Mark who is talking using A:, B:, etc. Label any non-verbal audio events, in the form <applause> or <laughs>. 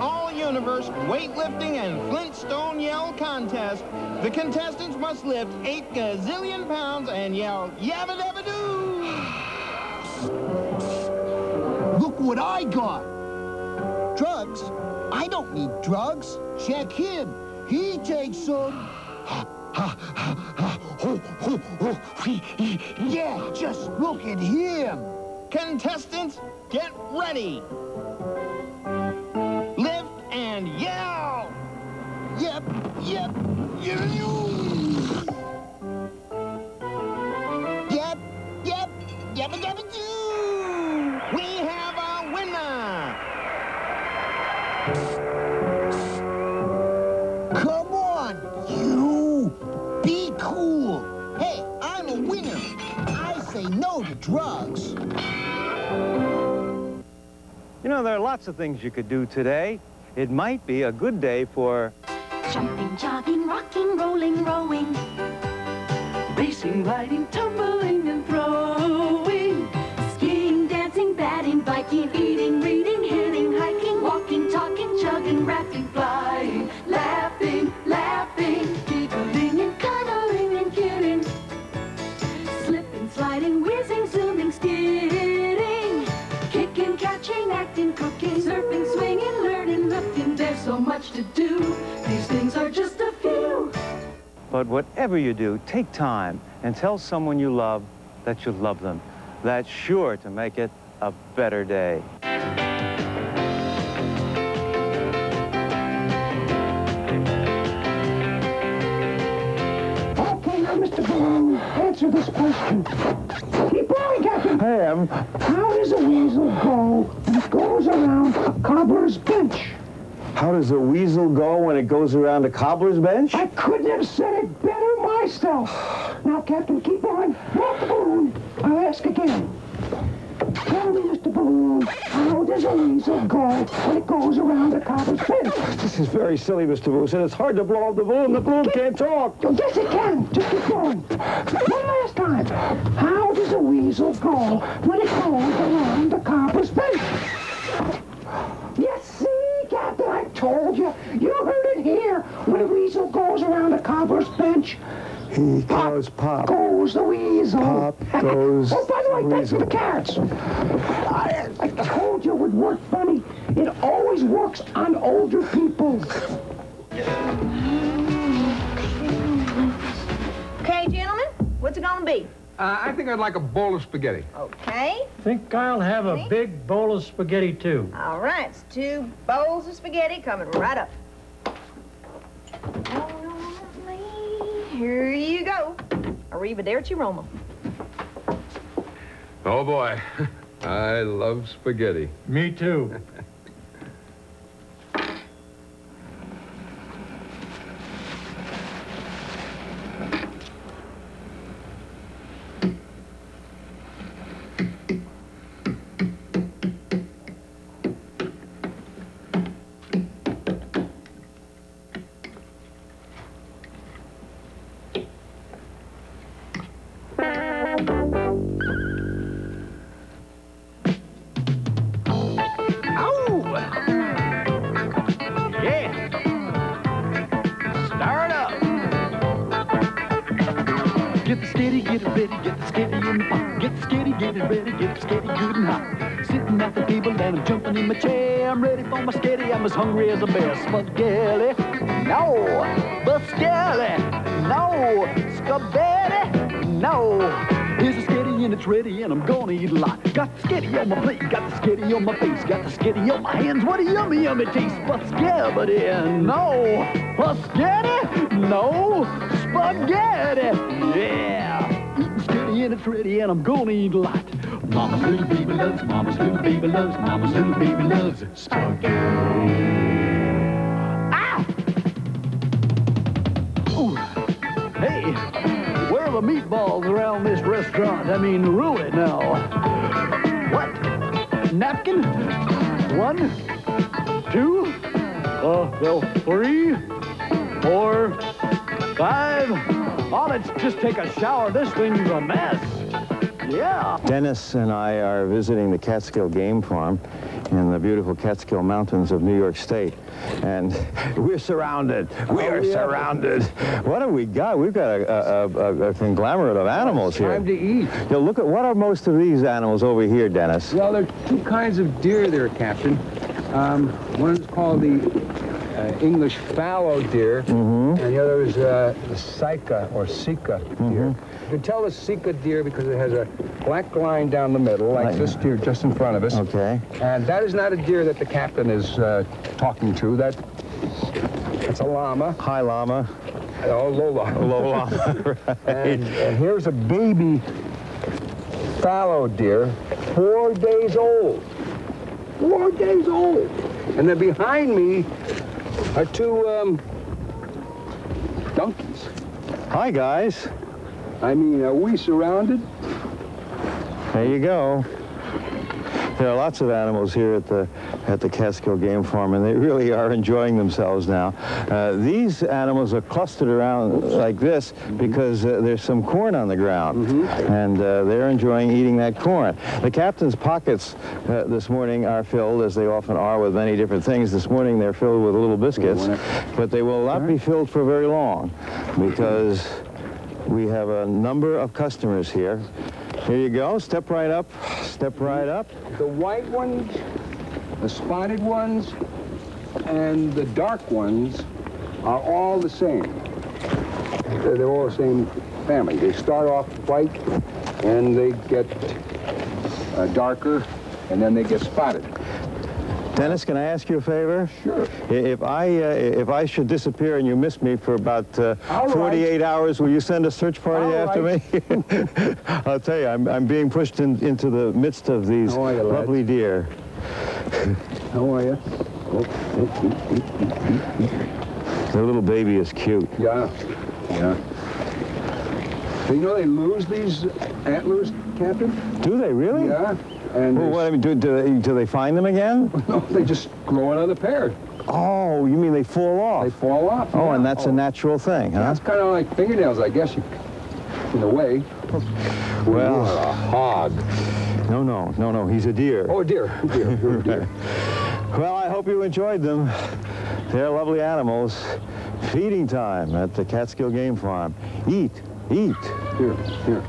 A: all-universe weightlifting and Flintstone yell contest. The contestants must lift 8 gazillion pounds and yell, yabba dabba doo! <sighs>
B: Look what I got. Drugs? I don't need drugs. Check him. He takes some. <laughs> Yeah, just look at him.
A: Contestants, get ready.
B: Yep, yep, you, Yep, yep, yabba dabba doo.
A: We have a winner.
B: Come on, you. Be cool. Hey, I'm a winner. I say no to drugs.
C: You know, there are lots of things you could do today. It might be a good day for
D: Jumping, jogging, rocking, rolling, rowing.
E: Racing, riding, tumbling, and throwing.
C: But whatever you do, take time and tell someone you love that you love them. That's sure to make it a better day.
F: Okay, now, Mr. Balloon, answer this question. Keep going, Captain.
G: I am.
F: How does a weasel go when it goes around a cobbler's bench?
G: How does a weasel go when it goes around a cobbler's bench?
F: I couldn't have said it better myself. Now, Captain, keep on. Not the balloon. I'll ask again. Tell me, Mr. Balloon, how does a weasel go when it goes around a cobbler's bench?
G: This is very silly, Mr. And it's hard to blow up the balloon. The balloon can't talk.
F: Yes, it can. Just keep going. One last time. How does a weasel go when it goes around a cobbler's bench?
G: He goes pop.
F: goes the weasel.
G: Pop goes
F: oh, by the way, thanks for the
G: weasel.
F: carrots. I, I told you it would work funny. It always works on older people.
H: Okay, gentlemen, what's it gonna be?
I: Uh, I think I'd like a bowl of spaghetti.
H: Okay,
J: Think I'll have a big bowl of spaghetti, too.
H: all right, it's two bowls of spaghetti coming right up. Here you go. Arrivederci Roma.
I: Oh, boy. <laughs> I love spaghetti.
J: Me, too. <laughs>
E: Get the skitty, get it ready, get the skitty in the pot. Get the skitty, get it ready, get the skitty good and hot. Sitting at the table and I'm jumping in my chair. I'm ready for my skitty, I'm as hungry as a bear. Spaghetti, no. Spaghetti, no. Spaghetti, no. And it's ready and I'm gonna eat a lot. Got the skitty on my plate, got the skitty on my face, got the skitty on my hands. What a yummy, yummy taste. But spaghetti, no. Spaghetti, no. Spaghetti, yeah. Eating skitty and it's ready and I'm gonna eat a lot. Mama's little baby loves, mama's little baby loves, mama's little baby loves spaghetti. The meatballs around this restaurant? I mean, really now. What? Napkin? One, two, uh, well, three, four, five. Oh, let's just take a shower. This thing's a mess.
K: Yeah.
C: Dennis and I are visiting the Catskill Game Farm in the beautiful Catskill Mountains of New York State. And <laughs> we're surrounded. We are surrounded. What have we got? We've got a, a, a, a conglomerate of animals here.
F: Time to eat.
C: Yo, look at what are most of these animals over here, Dennis?
F: Well, there are two kinds of deer there, Captain. Um, one is called the uh, English fallow deer, and the other is uh, the sika or sika deer. You can tell the sika deer because it has a black line down the middle, like
C: Right.
F: this deer just in front of us.
C: Okay.
F: And that is not a deer that the captain is uh, talking to. That that's a llama.
C: Hi, llama.
F: Oh, low llama.
C: Low llama.
F: And, and here's a baby fallow deer, four days old. Four days old. And then behind me are two um, donkeys.
C: Hi, guys.
F: I mean, are we surrounded?
C: There you go. There are lots of animals here at the at the Catskill Game Farm, and they really are enjoying themselves now. Uh, these animals are clustered around like this because uh, there's some corn on the ground, and uh, they're enjoying eating that corn. The captain's pockets uh, this morning are filled, as they often are, with many different things. This morning they're filled with little biscuits, but they will not be filled for very long because we have a number of customers here. Here you go. Step right up. Step right up.
F: The white ones, the spotted ones, and the dark ones are all the same. They're all the same family. They start off white, and they get uh, darker, and then they get spotted.
C: Dennis, can I ask you a favor?
F: Sure.
C: If I uh, if I should disappear and you miss me for about uh,
F: All right.
C: 48 hours, will you send a search party
F: All
C: after me? <laughs> I'll tell you, I'm, I'm being pushed in, into the midst of these
F: How are you, lad?
C: lovely deer.
F: How are you?
C: The little baby is cute.
F: Yeah, yeah. So you know they lose these antlers, Captain?
C: Do they really?
F: Yeah. And
C: Well, what, I mean, do, do, they, do they find them again? <laughs>
F: no, they just grow another pair.
C: Oh, you mean they fall off?
F: They fall off.
C: oh,
F: yeah.
C: and that's a natural thing, huh?
F: That's kind of like fingernails, I guess, you, in a way.
C: Well-
F: You are a hog.
C: No, no, no, no. He's a deer.
F: Oh, dear, dear, you're a deer. <laughs>
C: Well, I hope you enjoyed them. They're lovely animals. Feeding time at the Catskill Game Farm. Eat, eat.
F: Here, here.